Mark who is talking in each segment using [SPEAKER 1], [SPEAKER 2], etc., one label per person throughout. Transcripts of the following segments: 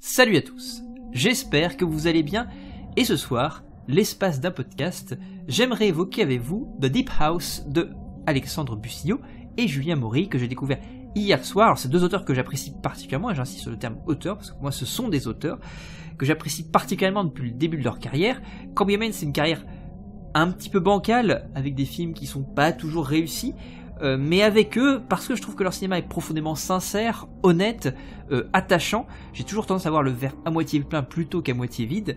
[SPEAKER 1] Salut à tous, j'espère que vous allez bien et ce soir, l'espace d'un podcast, j'aimerais évoquer avec vous The Deep House de Alexandre Bustillo et Julien Maury que j'ai découvert hier soir. Alors c'est deux auteurs que j'apprécie particulièrement et j'insiste sur le terme auteur parce que moi ce sont des auteurs que j'apprécie particulièrement depuis le début de leur carrière. Quand bien même c'est une carrière un petit peu bancale avec des films qui sont pas toujours réussis, euh, mais avec eux, parce que je trouve que leur cinéma est profondément sincère, honnête, euh, attachant, j'ai toujours tendance à voir le verre à moitié plein plutôt qu'à moitié vide.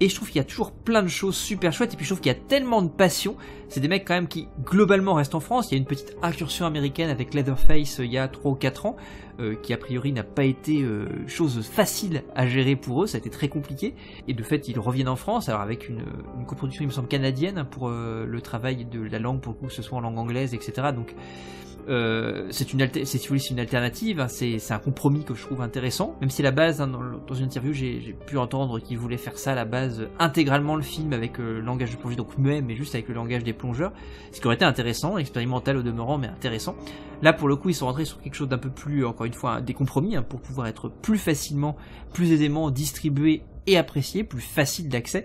[SPEAKER 1] Et je trouve qu'il y a toujours plein de choses super chouettes. Et puis je trouve qu'il y a tellement de passion. C'est des mecs quand même qui globalement restent en France. Il y a une petite incursion américaine avec Leatherface euh, il y a 3 ou 4 ans. Euh, qui a priori n'a pas été euh, chose facile à gérer pour eux. Ça a été très compliqué. Et de fait ils reviennent en France. Alors avec une, une coproduction il me semble canadienne pour le travail de la langue pour le coup que ce soit en langue anglaise etc. Donc euh, c'est une, une alternative, hein, c'est, un compromis que je trouve intéressant, même si la base, hein, dans, une interview, j'ai, pu entendre qu'ils voulaient faire ça à la base intégralement le film avec euh, le langage de plongée, donc muet, mais juste avec le langage des plongeurs, ce qui aurait été intéressant, expérimental au demeurant, mais intéressant. Là, pour le coup, ils sont rentrés sur quelque chose d'un peu plus, encore une fois, des compromis, hein, pour pouvoir être plus facilement, plus aisément distribué et apprécié, plus facile d'accès.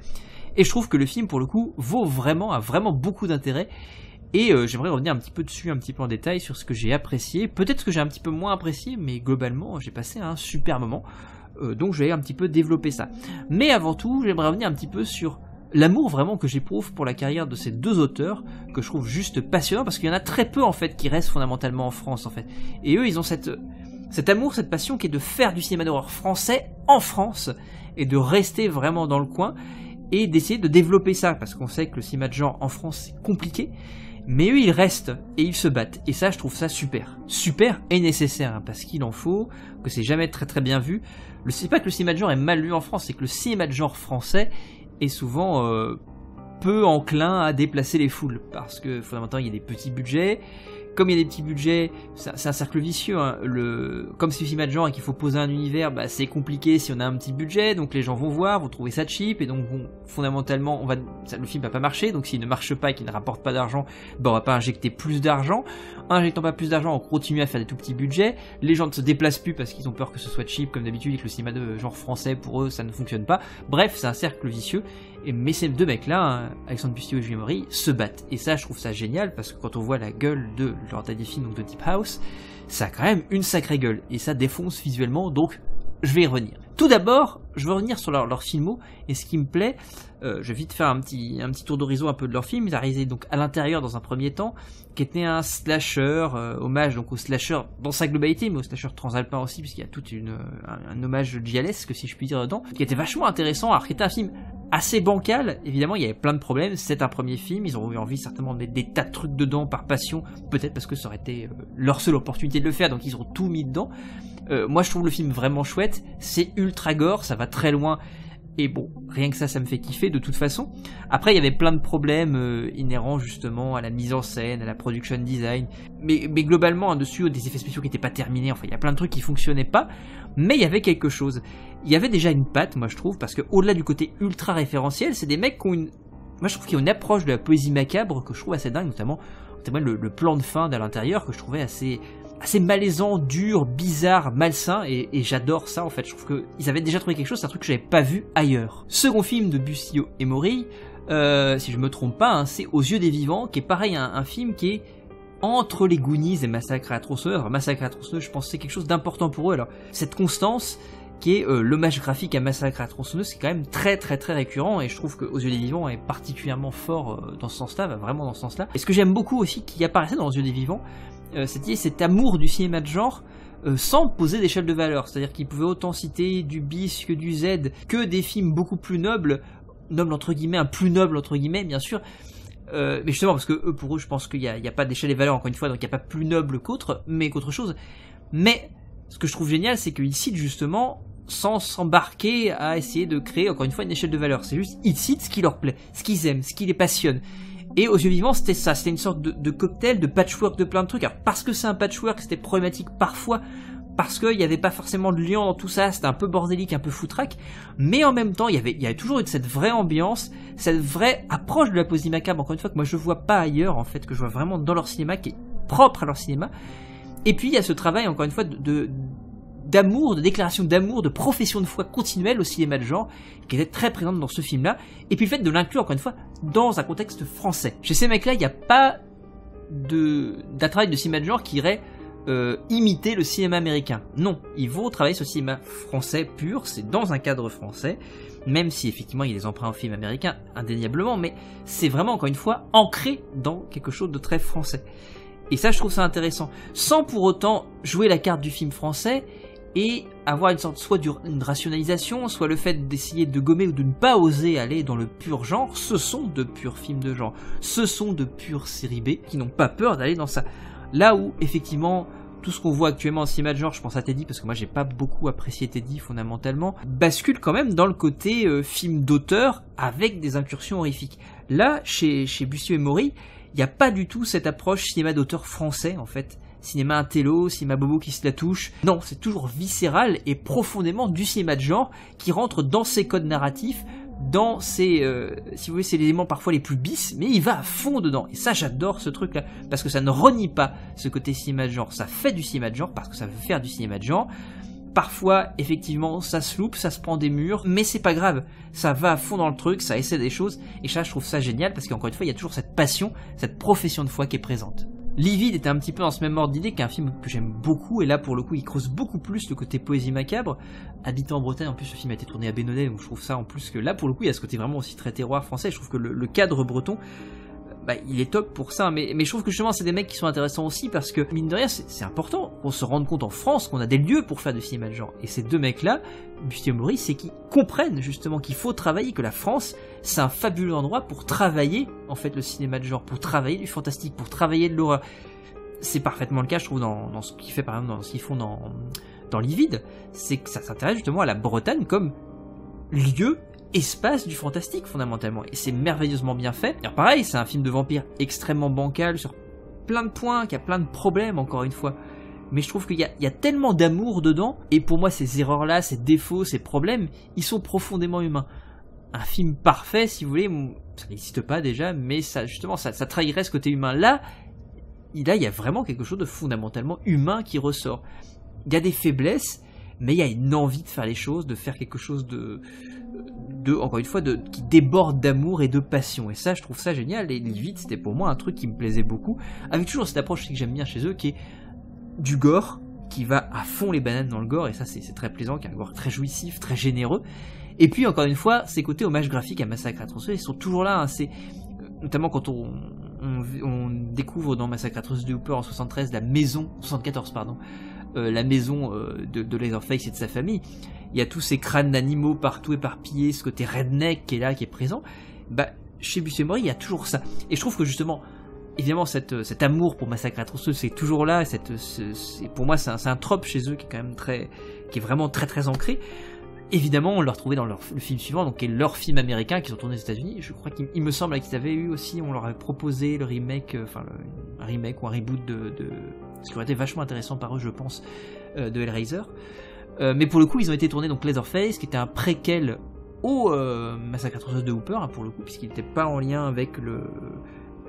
[SPEAKER 1] Et je trouve que le film, pour le coup, vaut vraiment, a vraiment beaucoup d'intérêt. Et euh, j'aimerais revenir un petit peu dessus, un petit peu en détail sur ce que j'ai apprécié. Peut-être ce que j'ai un petit peu moins apprécié, mais globalement, j'ai passé un super moment. Euh, donc je vais un petit peu développer ça. Mais avant tout, j'aimerais revenir un petit peu sur l'amour vraiment que j'éprouve pour la carrière de ces deux auteurs, que je trouve juste passionnant, parce qu'il y en a très peu en fait qui restent fondamentalement en France en fait. Et eux, ils ont cette, cet amour, cette passion qui est de faire du cinéma d'horreur français en France, et de rester vraiment dans le coin, et d'essayer de développer ça, parce qu'on sait que le cinéma de genre en France c'est compliqué, mais eux, ils restent et ils se battent. Et ça, je trouve ça super. Super et nécessaire, hein, parce qu'il en faut, que c'est jamais très très bien vu. Le, c'est pas que le cinéma de genre est mal lu en France, c'est que le cinéma de genre français est souvent euh, peu enclin à déplacer les foules. Parce que fondamentalement, il y a des petits budgets, comme il y a des petits budgets, c'est un cercle vicieux. Hein. Le, comme c'est cinéma de genre et qu'il faut poser un univers, bah, c'est compliqué si on a un petit budget. Donc les gens vont voir, vont trouver ça cheap et donc fondamentalement, on va, le film va pas marcher. Donc s'il ne marche pas et qu'il ne rapporte pas d'argent, bah, on va pas injecter plus d'argent. En injectant pas plus d'argent, on continue à faire des tout petits budgets. Les gens ne se déplacent plus parce qu'ils ont peur que ce soit cheap comme d'habitude et que le cinéma de genre français pour eux ça ne fonctionne pas. Bref, c'est un cercle vicieux. Mais ces deux mecs-là, hein, Alexandre Bustillo et Julien Maury, se battent. Et ça, je trouve ça génial parce que quand on voit la gueule de leur des films donc de Deep House, ça a quand même une sacrée gueule. Et ça défonce visuellement, donc je vais y revenir. Tout d'abord, je veux revenir sur leur, leur et ce qui me plaît, euh, je vais vite faire un petit, un tour d'horizon un peu de leur film. Ils réalisé donc à l'intérieur dans un premier temps, qui était un slasher, euh, hommage donc au slasher dans sa globalité, mais au slasher transalpin aussi, puisqu'il y a tout une, un, hommage gialesque, si je puis dire, dedans, qui était vachement intéressant, alors qui était un film assez bancal, évidemment il y avait plein de problèmes, c'est un premier film, ils ont eu envie certainement de mettre des tas de trucs dedans par passion, peut-être parce que ça aurait été euh, leur seule opportunité de le faire, donc ils ont tout mis dedans. Moi je trouve le film vraiment chouette, c'est ultra gore, ça va très loin, et bon, rien que ça, ça me fait kiffer de toute façon. Après, il y avait plein de problèmes euh, inhérents justement à la mise en scène, à la production design. Mais, mais globalement, dessus, des effets spéciaux qui n'étaient pas terminés. Enfin, il y a plein de trucs qui fonctionnaient pas. Mais il y avait quelque chose. Il y avait déjà une patte, moi je trouve, parce que au-delà du côté ultra référentiel, c'est des mecs qui ont une. Moi je trouve qu'il y a une approche de la poésie macabre que je trouve assez dingue, notamment, le, le plan de fin de l'intérieur que je trouvais assez, assez malaisant, dur, bizarre, malsain, et, j'adore ça en fait. Je trouve qu'ils avaient déjà trouvé quelque chose, c'est un truc que j'avais pas vu ailleurs. Second film de Bustillo et Mori, euh, si je me trompe pas, hein, c'est Aux yeux des vivants, qui est pareil, un, film qui est entre les Goonies et Massacre à la Massacre à la je pense que c'est quelque chose d'important pour eux. Alors, cette constance, qui est euh, l'hommage graphique à Massacre à la c'est quand même très très très récurrent et je trouve que Aux yeux des vivants est particulièrement fort euh, dans ce sens-là, vraiment dans ce sens-là. Et ce que j'aime beaucoup aussi qui apparaissait dans Aux yeux des vivants, euh, c'était cet amour du cinéma de genre sans poser d'échelle de valeur. C'est-à-dire qu'il pouvait autant citer du bis que du Z, que des films beaucoup plus nobles, nobles entre guillemets, un plus noble entre guillemets, bien sûr. Mais justement, parce que eux, pour eux, je pense qu'il n'y a, pas d'échelle de valeur, encore une fois, donc il n'y a pas plus noble qu'autre, mais qu'autre chose. Mais ce que je trouve génial, c'est qu'ils citent justement sans s'embarquer à essayer de créer, encore une fois, une échelle de valeur. C'est juste, ils citent ce qui leur plaît, ce qu'ils aiment, ce qui les passionne. Et aux yeux vivants, c'était ça, c'était une sorte de, cocktail, de patchwork de plein de trucs. Alors parce que c'est un patchwork, c'était problématique parfois, parce qu'il n'y avait pas forcément de lien dans tout ça, c'était un peu bordélique, un peu foutraque, mais en même temps, il y avait, il y avait toujours eu cette vraie ambiance, cette vraie approche de la poésie macabre, encore une fois, que moi je vois pas ailleurs, en fait, que je vois vraiment dans leur cinéma, qui est propre à leur cinéma. Et puis il y a ce travail, encore une fois, de, d'amour, de déclaration d'amour, de profession de foi continuelle au cinéma de genre, qui était très présente dans ce film-là, et puis le fait de l'inclure encore une fois dans un contexte français. Chez ces mecs-là, il n'y a pas d'un travail de cinéma de genre qui irait euh, imiter le cinéma américain. Non, ils vont travailler sur le cinéma français pur, c'est dans un cadre français, même si effectivement il y a des emprunts au film américain, indéniablement, mais c'est vraiment encore une fois ancré dans quelque chose de très français. Et ça, je trouve ça intéressant, sans pour autant jouer la carte du film français et avoir une sorte soit d'une rationalisation, soit le fait d'essayer de gommer ou de ne pas oser aller dans le pur genre, ce sont de purs films de genre, ce sont de pures séries B qui n'ont pas peur d'aller dans ça. Là où effectivement tout ce qu'on voit actuellement en cinéma de genre, je pense à Teddy parce que moi j'ai pas beaucoup apprécié Teddy fondamentalement, bascule quand même dans le côté euh, film d'auteur avec des incursions horrifiques. Là, chez, chez et Maury, il n'y a pas du tout cette approche cinéma d'auteur français en fait cinéma intello, cinéma bobo qui se la touche. Non, c'est toujours viscéral et profondément du cinéma de genre qui rentre dans ses codes narratifs, dans ses, euh, si vous voulez, c'est l'élément parfois les plus bis, mais il va à fond dedans. Et ça, j'adore ce truc-là, parce que ça ne renie pas ce côté cinéma de genre. Ça fait du cinéma de genre, parce que ça veut faire du cinéma de genre. Parfois, effectivement, ça se loupe, ça se prend des murs, mais c'est pas grave. Ça va à fond dans le truc, ça essaie des choses, et ça, je trouve ça génial, parce qu'encore une fois, il y a toujours cette passion, cette profession de foi qui est présente. Livide était un petit peu dans ce même ordre d'idée qu'un film que j'aime beaucoup, et là pour le coup il creuse beaucoup plus le côté poésie macabre. Habitant en Bretagne, en plus ce film a été tourné à Bénodet, donc je trouve ça en plus que là pour le coup il y a ce côté vraiment aussi très terroir français, je trouve que le cadre breton bah, il est top pour ça. Mais, je trouve que justement, c'est des mecs qui sont intéressants aussi parce que, mine de rien, c'est important qu'on se rende compte en France qu'on a des lieux pour faire du cinéma de genre. Et ces deux mecs-là, Bustier Maurice, c'est qu'ils comprennent justement qu'il faut travailler, que la France, c'est un fabuleux endroit pour travailler, en fait, le cinéma de genre, pour travailler du fantastique, pour travailler de l'horreur. C'est parfaitement le cas, je trouve, dans, ce qu'ils fait, par exemple, dans ce font dans, dans Livide, c'est que ça s'intéresse justement à la Bretagne comme lieu espace du fantastique fondamentalement et c'est merveilleusement bien fait. Alors pareil, c'est un film de vampire extrêmement bancal sur plein de points, qui a plein de problèmes encore une fois. Mais je trouve qu'il y, a tellement d'amour dedans et pour moi ces erreurs-là, ces défauts, ces problèmes, ils sont profondément humains. Un film parfait, si vous voulez, ça n'existe pas déjà, mais ça justement, ça, ça trahirait ce côté humain. Là, là, il y a vraiment quelque chose de fondamentalement humain qui ressort. Il y a des faiblesses, mais il y a une envie de faire les choses, de faire quelque chose de, encore une fois, qui déborde d'amour et de passion. Et ça, je trouve ça génial. Et vite, c'était pour moi un truc qui me plaisait beaucoup. Avec toujours cette approche que j'aime bien chez eux, qui est du gore, qui va à fond les bananes dans le gore. Et ça, c'est très plaisant, qui est un gore très jouissif, très généreux. Et puis, encore une fois, ces côtés hommage graphique à Massacre à tronçonneuse, ils sont toujours là. Hein. notamment quand on, découvre dans Massacre à tronçonneuse de Hooper en 73 la maison, 74 pardon, euh, la maison euh, de, de et de sa famille il y a tous ces crânes d'animaux partout éparpillés, ce côté redneck qui est là, qui est présent, bah, chez Buscemi, il y a toujours ça. Et je trouve que justement, évidemment, cette, cet amour pour Massacre à c'est toujours là, cette, pour moi, c'est un, un trope chez eux qui est quand même très, qui est vraiment très très ancré. Évidemment, on l'a retrouvé dans leur, le film suivant, donc qui est leur film américain qu'ils ont tourné aux États-Unis. Je crois qu'il me semble qu'ils avaient eu aussi, on leur avait proposé le remake, euh, enfin un remake ou un reboot de, ce qui aurait été vachement intéressant par eux, je pense, euh, de Hellraiser. Euh, mais pour le coup, ils ont été tournés donc Leatherface, qui était un préquel au euh, Massacre à de Hooper, hein, pour le coup, puisqu'il n'était pas en lien avec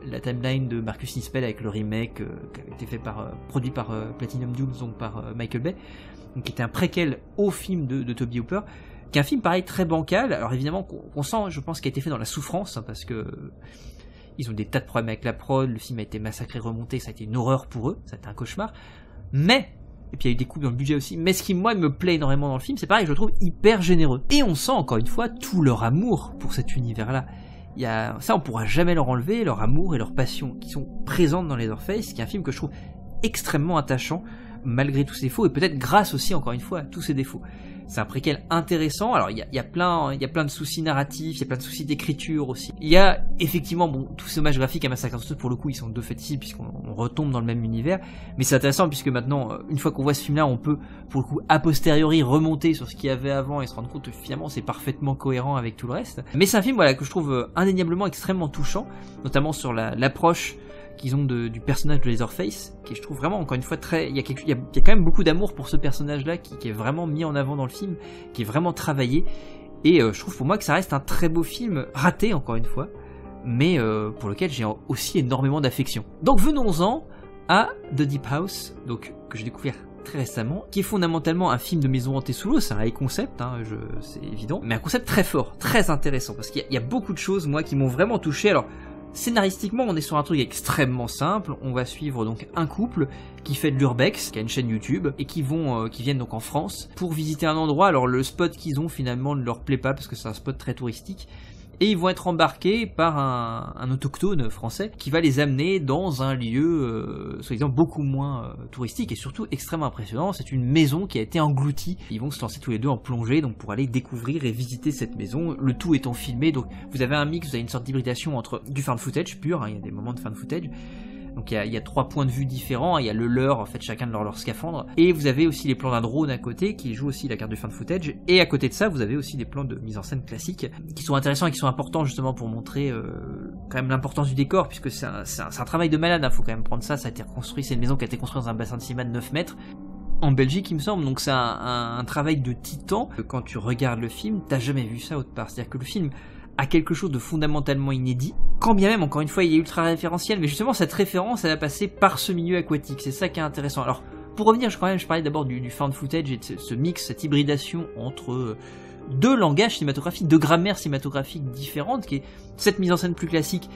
[SPEAKER 1] la timeline de Marcus Nispel avec le remake euh, qui avait été fait par, produit par Platinum Dunes, donc par Michael Bay, donc qui était un préquel au film de, Toby Hooper, qui est un film pareil très bancal. Alors évidemment, qu'on sent, je pense, qu'il a été fait dans la souffrance, hein, parce que ils ont des tas de problèmes avec la prod, le film a été massacré, remonté, ça a été une horreur pour eux, ça a été un cauchemar. Mais et puis il y a eu des coupes dans le budget aussi. Mais ce qui, moi, me plaît énormément dans le film, c'est pareil, je le trouve hyper généreux. Et on sent encore une fois tout leur amour pour cet univers-là. Ça, on pourra jamais leur enlever, leur amour et leur passion qui sont présentes dans Leatherface, qui est un film que je trouve extrêmement attachant, malgré tous ses défauts, et peut-être grâce aussi, encore une fois, à tous ses défauts. C'est un préquel intéressant. Alors il y a, plein, y a plein de soucis narratifs, il y a plein de soucis d'écriture aussi. Il y a effectivement bon tous ces hommages graphiques à Massacre pour le coup ils sont deux faits ici puisqu'on retombe dans le même univers. Mais c'est intéressant puisque maintenant euh, une fois qu'on voit ce film-là, on peut pour le coup a posteriori remonter sur ce qu'il y avait avant et se rendre compte que finalement c'est parfaitement cohérent avec tout le reste. Mais c'est un film voilà que je trouve euh, indéniablement extrêmement touchant, notamment sur l'approche qu'ils ont du personnage de Leatherface, qui je trouve vraiment encore une fois très, il y a, y quand même beaucoup d'amour pour ce personnage-là qui, est vraiment mis en avant dans le film, qui est vraiment travaillé, et euh, je trouve pour moi que ça reste un très beau film, raté encore une fois, mais euh, pour lequel j'ai aussi énormément d'affection. Donc venons-en à The Deep House, donc que j'ai découvert très récemment, qui est fondamentalement un film de maison hantée sous l'eau, c'est un high concept, hein, c'est évident, mais un concept très fort, très intéressant, parce qu'il y, a beaucoup de choses, moi, qui m'ont vraiment touché. Alors, Scénaristiquement, on est sur un truc extrêmement simple. On va suivre donc un couple qui fait de l'urbex, qui a une chaîne YouTube, et qui vont, euh, qui viennent donc en France pour visiter un endroit. Alors le spot qu'ils ont finalement ne leur plaît pas parce que c'est un spot très touristique et ils vont être embarqués par un, autochtone français qui va les amener dans un lieu, euh, soi-disant, beaucoup moins euh, touristique et surtout extrêmement impressionnant. C'est une maison qui a été engloutie. Ils vont se lancer tous les deux en plongée donc pour aller découvrir et visiter cette maison, le tout étant filmé. Donc vous avez un mix, vous avez une sorte d'hybridation entre du fan footage pur, hein, il y a des moments de fan footage, donc il y, a, trois points de vue différents, il y a le leur, en fait, chacun de leur, leur scaphandre, et vous avez aussi les plans d'un drone à côté qui joue aussi la carte du fan footage, et à côté de ça, vous avez aussi des plans de mise en scène classique qui sont intéressants et qui sont importants justement pour montrer euh, quand même l'importance du décor, puisque c'est un, travail de malade, il hein, faut quand même prendre ça, ça a été reconstruit, c'est une maison qui a été construite dans un bassin de cinéma de 9 mètres, en Belgique, il me semble. Donc c'est un, un, travail de titan. Quand tu regardes le film, t'as jamais vu ça autre part. C'est-à-dire que le film à quelque chose de fondamentalement inédit, quand bien même, encore une fois, il est ultra référentiel, mais justement, cette référence, elle a passé par ce milieu aquatique, c'est ça qui est intéressant. Alors, pour revenir, je, quand même, je parlais d'abord du, du found footage et de ce, mix, cette hybridation entre euh, deux langages cinématographiques, deux grammaires cinématographiques différentes, qui est cette mise en scène plus classique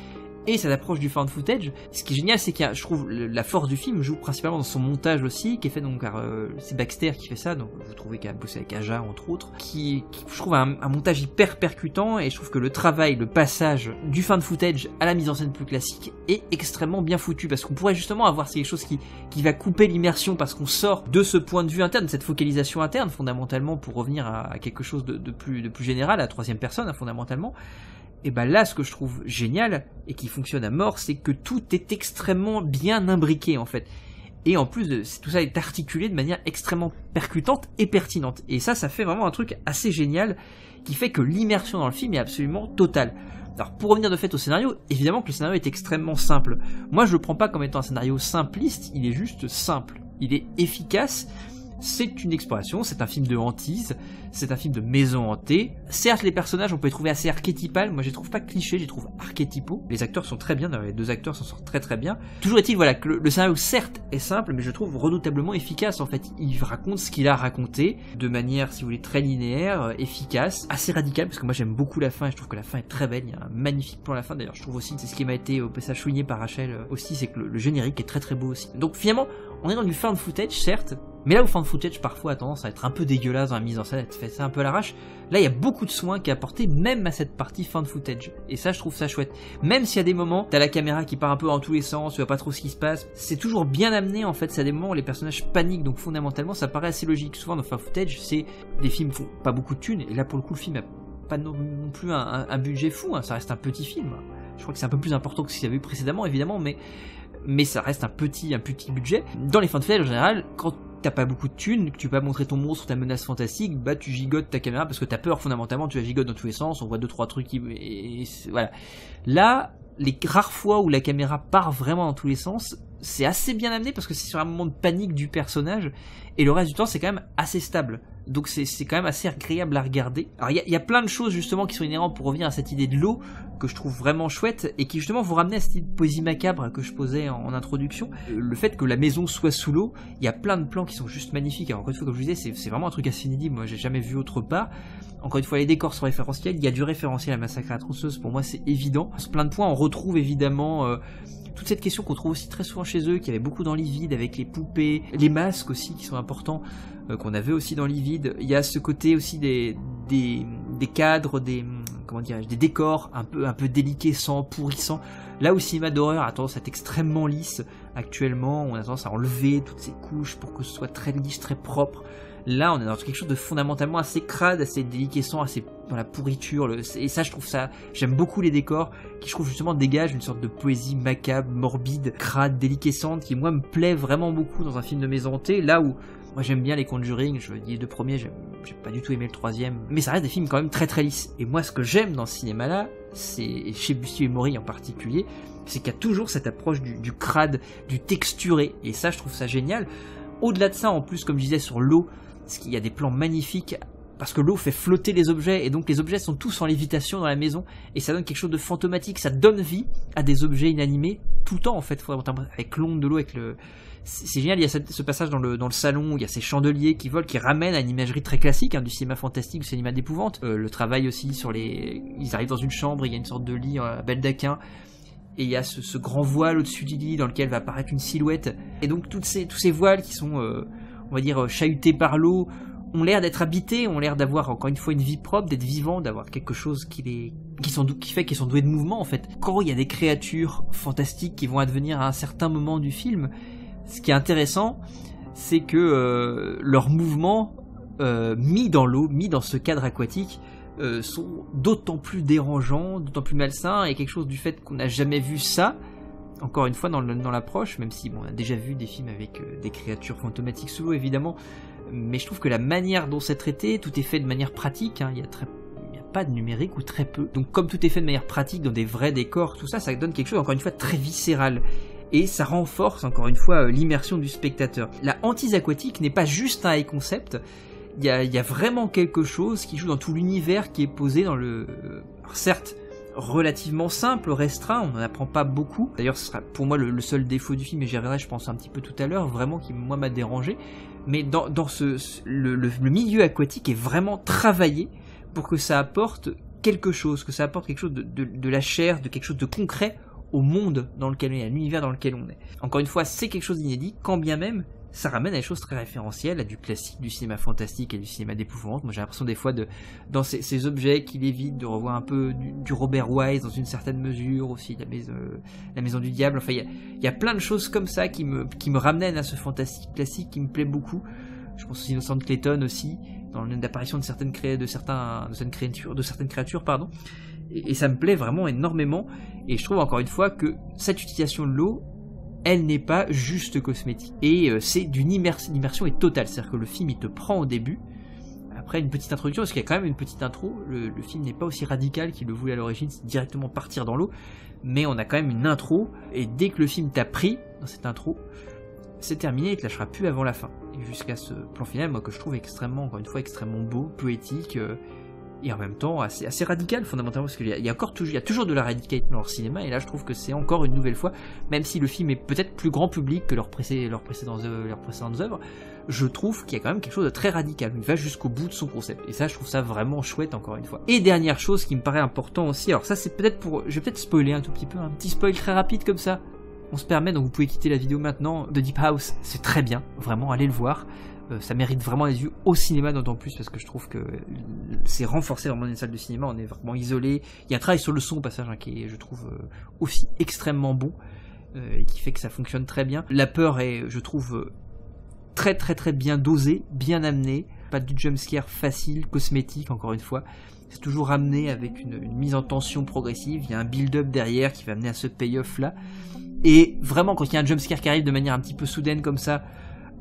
[SPEAKER 1] et cette approche du found footage. Ce qui est génial, c'est qu'il je trouve, la force du film joue principalement dans son montage aussi, qui est fait donc par, euh, c'est Baxter qui fait ça, donc vous trouvez qu'il a bossé avec Aja entre autres, qui, je trouve un, montage hyper percutant et je trouve que le travail, le passage du found footage à la mise en scène plus classique est extrêmement bien foutu parce qu'on pourrait justement avoir quelque chose qui, qui va couper l'immersion parce qu'on sort de ce point de vue interne, de cette focalisation interne fondamentalement pour revenir à, quelque chose de, plus, de plus général, à la troisième personne hein, fondamentalement. Et ben là, ce que je trouve génial et qui fonctionne à mort, c'est que tout est extrêmement bien imbriqué en fait. Et en plus, tout ça est articulé de manière extrêmement percutante et pertinente. Et ça, ça fait vraiment un truc assez génial qui fait que l'immersion dans le film est absolument totale. Alors pour revenir de fait au scénario, évidemment que le scénario est extrêmement simple. Moi je le prends pas comme étant un scénario simpliste, il est juste simple. Il est efficace, c'est une exploration, c'est un film de hantise, c'est un film de maison hantée. Certes, les personnages, on peut les trouver assez archétypales. Moi, je les trouve pas clichés, je les trouve archétypaux. Les acteurs sont très bien, les deux acteurs s'en sortent très très bien. Toujours est-il, voilà, que le, scénario, certes, est simple, mais je trouve redoutablement efficace. En fait, il raconte ce qu'il a raconté de manière, si vous voulez, très linéaire, euh, efficace, assez radicale, parce que moi, j'aime beaucoup la fin et je trouve que la fin est très belle. Il y a un magnifique plan à la fin. D'ailleurs, je trouve aussi, c'est ce qui m'a été au passage souligné par Rachel euh, aussi, c'est que le, générique est très très beau aussi. Donc finalement, on est dans du fan footage, certes, mais là où fan footage parfois a tendance à être un peu dégueulasse dans la mise en scène, fait ça un peu à l'arrache, là il y a beaucoup de soins qui est apporté même à cette partie fan footage. Et ça je trouve ça chouette. Même s'il y a des moments, t'as la caméra qui part un peu dans tous les sens, tu vois pas trop ce qui se passe, c'est toujours bien amené en fait, c'est des moments où les personnages paniquent, donc fondamentalement ça paraît assez logique. Souvent dans fan footage, c'est des films font pas beaucoup de thunes, et là pour le coup le film a pas non, plus un, budget fou, hein. ça reste un petit film. Je crois que c'est un peu plus important que ce qu'il y avait eu précédemment évidemment, mais mais ça reste un petit, un petit budget. Dans les fan footage en général, quand t'as pas beaucoup de thunes, que tu peux pas montrer ton monstre ou ta menace fantastique, bah tu gigotes ta caméra parce que t'as peur fondamentalement, tu la gigotes dans tous les sens, on voit deux trois trucs qui... Voilà. Là, les rares fois où la caméra part vraiment dans tous les sens, c'est assez bien amené parce que c'est sur un moment de panique du personnage et le reste du temps c'est quand même assez stable. Donc c'est quand même assez agréable à regarder. Alors il y, a plein de choses justement qui sont inhérentes pour revenir à cette idée de l'eau que je trouve vraiment chouette et qui justement vous ramener à cette idée de poésie macabre que je posais en, introduction. Le fait que la maison soit sous l'eau, il y a plein de plans qui sont juste magnifiques. Alors encore une fois comme je vous disais c'est vraiment un truc assez inédit, moi j'ai jamais vu autre part. Encore une fois les décors sont référentiels, il y a du référentiel à Massacre à la pour moi c'est évident. Sur plein de points on retrouve évidemment... Euh, toute cette question qu'on trouve aussi très souvent chez eux, qui avait beaucoup dans Livide avec les poupées, les masques aussi qui sont importants, euh, qu'on avait aussi dans Livide. Il y a ce côté aussi des, des, cadres, des comment des décors un peu un peu déliquescents, pourrissants. Là où le cinéma d'horreur a tendance à être extrêmement lisse actuellement, on a tendance à enlever toutes ces couches pour que ce soit très lisse, très propre. Là, on est dans quelque chose de fondamentalement assez crade, assez déliquescent, assez dans la pourriture. et ça, je trouve ça. J'aime beaucoup les décors qui, je trouve justement, dégagent une sorte de poésie macabre, morbide, crade, déliquescente, qui moi me plaît vraiment beaucoup dans un film de maison. Là où moi j'aime bien les Conjuring, je dis les deux premiers, j'ai pas du tout aimé le troisième, mais ça reste des films quand même très très lisses. Et moi, ce que j'aime dans ce cinéma-là, c'est chez Bussy et Mori en particulier, c'est qu'il y a toujours cette approche du, du crade, du texturé. Et ça, je trouve ça génial. Au-delà de ça, en plus, comme je disais sur l'eau, parce qu'il y a des plans magnifiques parce que l'eau fait flotter les objets et donc les objets sont tous en lévitation dans la maison et ça donne quelque chose de fantomatique, ça donne vie à des objets inanimés tout le temps en fait, avec l'onde de l'eau, avec le c'est génial, il y a ce passage dans le, salon il y a ces chandeliers qui volent, qui ramènent à une imagerie très classique hein, du cinéma fantastique, du cinéma d'épouvante. Euh, le travail aussi sur les... Ils arrivent dans une chambre, il y a une sorte de lit à baldaquin, et il y a ce, grand voile au-dessus du lit dans lequel va apparaître une silhouette. Et donc tous ces voiles qui sont, euh, on va dire, chahutés par l'eau, ont l'air d'être habités, ont l'air d'avoir encore une fois une vie propre, d'être vivants, d'avoir quelque chose qui les, qui sont, fait qu'ils sont doués de mouvement en fait. Quand il y a des créatures fantastiques qui vont advenir à un certain moment du film, ce qui est intéressant, c'est que euh, leurs mouvements euh, mis dans l'eau, mis dans ce cadre aquatique, euh, sont d'autant plus dérangeants, d'autant plus malsains, et quelque chose du fait qu'on n'a jamais vu ça, encore une fois dans l'approche, même si on a déjà vu des films avec des créatures fantomatiques sous l'eau évidemment, mais je trouve que la manière dont c'est traité, tout est fait de manière pratique, hein. il y a pas de numérique ou très peu. Donc comme tout est fait de manière pratique dans des vrais décors, tout ça, ça donne quelque chose encore une fois très viscéral. Et ça renforce encore une fois euh, l'immersion du spectateur. La hantise aquatique n'est pas juste un concept, il y, a, vraiment quelque chose qui joue dans tout l'univers qui est posé dans le... certes, relativement simple, restreint, on n'en apprend pas beaucoup. D'ailleurs, ce sera pour moi le, seul défaut du film, et j'y reviendrai je pense un petit peu tout à l'heure, vraiment qui moi m'a dérangé mais dans, dans ce, le, milieu aquatique est vraiment travaillé pour que ça apporte quelque chose, que ça apporte quelque chose de, de, la chair, de quelque chose de concret au monde dans lequel on est, à l'univers dans lequel on est. Encore une fois, c'est quelque chose d'inédit, quand bien même ça ramène à des choses très référentielles, à du classique, du cinéma fantastique et du cinéma d'épouvante. Moi j'ai l'impression des fois de, dans ces, objets qu'il évite, de revoir un peu du, Robert Wise dans une certaine mesure, aussi la maison, maison du diable. Enfin, il y a, plein de choses comme ça qui me, qui ramènent à ce fantastique classique qui me plaît beaucoup. Je pense aussi Innocent Clayton aussi, dans l'apparition de certaines de certaines créatures, de certaines créatures, pardon. Et ça me plaît vraiment énormément. Et je trouve encore une fois que cette utilisation de l'eau elle n'est pas juste cosmétique. Et euh, c'est d'une immersion, immersion est totale, c'est-à-dire que le film il te prend au début, après une petite introduction, parce qu'il y a quand même une petite intro, le, film n'est pas aussi radical qu'il le voulait à l'origine, c'est directement partir dans l'eau, mais on a quand même une intro, et dès que le film t'a pris dans cette intro, c'est terminé, il te lâchera plus avant la fin. Et jusqu'à ce plan final, moi que je trouve extrêmement, encore une fois, extrêmement beau, poétique, euh, et en même temps assez, assez radical fondamentalement parce qu'il y, a encore toujours, il y a toujours de la radicalité dans leur cinéma et là je trouve que c'est encore une nouvelle fois, même si le film est peut-être plus grand public que leurs leur précédentes, précédentes œuvres, je trouve qu'il y a quand même quelque chose de très radical. Il va jusqu'au bout de son concept et ça je trouve ça vraiment chouette encore une fois. Et dernière chose qui me paraît important aussi, alors ça c'est peut-être pour, je vais peut-être spoiler un tout petit peu, un petit spoil très rapide comme ça. On se permet, donc vous pouvez quitter la vidéo maintenant. de Deep House, c'est très bien, vraiment, allez le voir. Euh, ça mérite vraiment les yeux au cinéma d'autant plus parce que je trouve que c'est renforcé vraiment dans une salle de cinéma, on est vraiment isolé. Il y a un travail sur le son au passage hein, qui est, je trouve, euh, aussi extrêmement bon euh, et qui fait que ça fonctionne très bien. La peur est, je trouve, très très très bien dosée, bien amenée. Pas du jumpscare facile, cosmétique encore une fois. C'est toujours amené avec une, une, mise en tension progressive. Il y a un build-up derrière qui va amener à ce payoff là. Et vraiment, quand il y a un jumpscare qui arrive de manière un petit peu soudaine comme ça,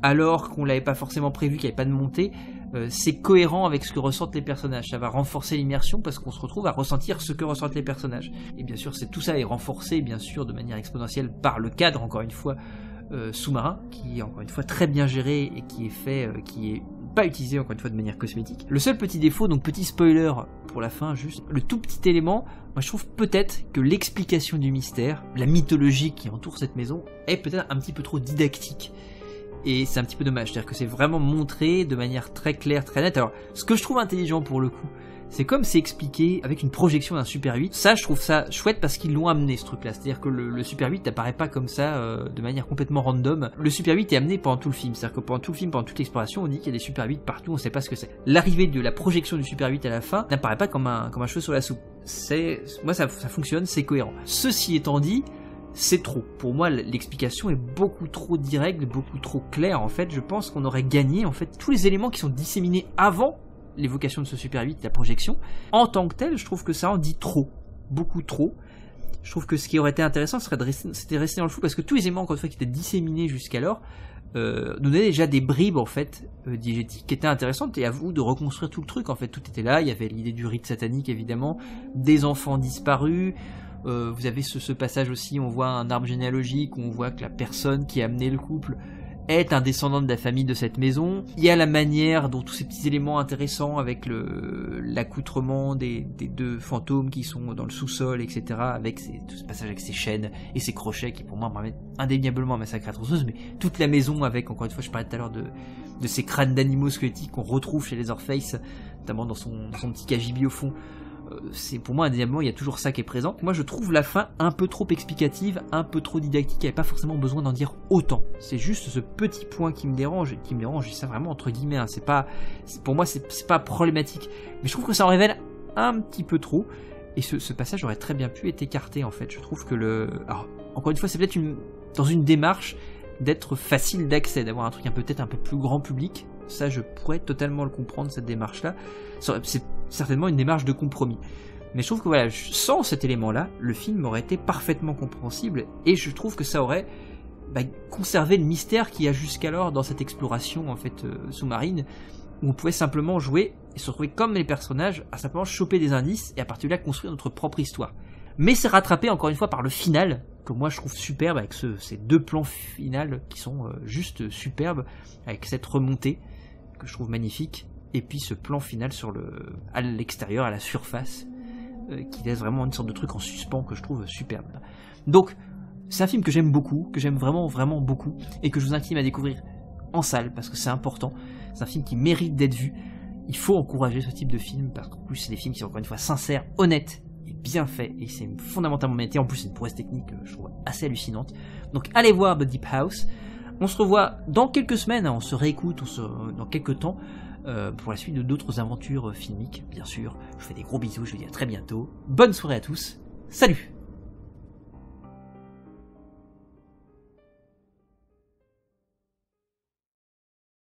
[SPEAKER 1] alors qu'on l'avait pas forcément prévu, qu'il n'y avait pas de montée, euh, c'est cohérent avec ce que ressentent les personnages. Ça va renforcer l'immersion parce qu'on se retrouve à ressentir ce que ressentent les personnages. Et bien sûr, c'est tout ça est renforcé, bien sûr, de manière exponentielle par le cadre, encore une fois, euh, sous-marin, qui est encore une fois très bien géré et qui est fait, euh, qui est pas utilisé encore une fois de manière cosmétique. Le seul petit défaut, donc petit spoiler pour la fin, juste le tout petit élément, moi je trouve peut-être que l'explication du mystère, la mythologie qui entoure cette maison, est peut-être un petit peu trop didactique et c'est un petit peu dommage. C'est-à-dire que c'est vraiment montré de manière très claire, très nette. Alors, ce que je trouve intelligent pour le coup, c'est comme c'est expliqué avec une projection d'un Super 8. Ça, je trouve ça chouette parce qu'ils l'ont amené ce truc-là. C'est-à-dire que le, Super 8 n'apparaît pas comme ça euh, de manière complètement random. Le Super 8 est amené pendant tout le film. C'est-à-dire que pendant tout le film, pendant toute l'exploration, on dit qu'il y a des Super 8 partout, on sait pas ce que c'est. L'arrivée de la projection du Super 8 à la fin n'apparaît pas comme un, comme un cheveu sur la soupe. C'est, moi, ça fonctionne, c'est cohérent. Ceci étant dit, c'est trop. Pour moi, l'explication est beaucoup trop directe, beaucoup trop claire. En fait, je pense qu'on aurait gagné en fait tous les éléments qui sont disséminés avant l'évocation de ce Super 8, la projection. En tant que tel, je trouve que ça en dit trop, beaucoup trop. Je trouve que ce qui aurait été intéressant, serait de c'était rester dans le flou parce que tous les éléments encore une qui étaient disséminés jusqu'alors euh, donnaient déjà des bribes en fait euh, diégétiques qui étaient intéressantes et à vous de reconstruire tout le truc en fait tout était là il y avait l'idée du rite satanique évidemment des enfants disparus euh, vous avez ce, passage aussi, on voit un arbre généalogique, on voit que la personne qui a amené le couple est un descendant de la famille de cette maison. Il y a la manière dont tous ces petits éléments intéressants avec l'accoutrement des, deux fantômes qui sont dans le sous-sol, etc. Avec ces, tout ce passage avec ces chaînes et ces crochets qui pour moi me indéniablement à Massacre à mais toute la maison avec, encore une fois, je parlais tout à l'heure de, ces crânes d'animaux squelettiques qu'on retrouve chez les Orpheus, notamment dans son, dans son petit cagibi au fond. Euh, c'est pour moi indéniablement il y a toujours ça qui est présent. Moi je trouve la fin un peu trop explicative, un peu trop didactique, il n'y avait pas forcément besoin d'en dire autant. C'est juste ce petit point qui me dérange, qui me dérange, ça vraiment entre guillemets, hein. c'est pas, pour moi c'est pas problématique, mais je trouve que ça en révèle un petit peu trop. Et ce, passage aurait très bien pu être écarté en fait. Je trouve que le, alors encore une fois c'est peut-être une dans une démarche d'être facile d'accès, d'avoir un truc un peut-être un peu plus grand public. Ça, je pourrais totalement le comprendre cette démarche-là. C'est certainement une démarche de compromis. Mais je trouve que voilà, sans cet élément-là, le film aurait été parfaitement compréhensible et je trouve que ça aurait bah, conservé le mystère qu'il y a jusqu'alors dans cette exploration en fait euh, sous-marine où on pouvait simplement jouer et se retrouver comme les personnages à simplement choper des indices et à partir de là construire notre propre histoire. Mais c'est rattrapé encore une fois par le final que moi je trouve superbe avec ces deux plans finaux qui sont euh, juste superbes avec cette remontée que je trouve magnifique et puis ce plan final sur le à l'extérieur, à la surface, euh, qui laisse vraiment une sorte de truc en suspens que je trouve superbe. Donc c'est un film que j'aime beaucoup, que j'aime vraiment vraiment beaucoup, et que je vous invite à découvrir en salle parce que c'est important. C'est un film qui mérite d'être vu. Il faut encourager ce type de film parce plus c'est des films qui sont encore une fois sincères, honnêtes et bien faits et c'est fondamentalement mérité. En plus c'est une prouesse technique, je trouve assez hallucinante. Donc allez voir The Deep House. On se revoit dans quelques semaines, hein. on se réécoute dans quelques temps euh, pour la suite de d'autres aventures filmiques, bien sûr. Je vous fais des gros bisous, je vous dis à très bientôt. Bonne soirée à tous, salut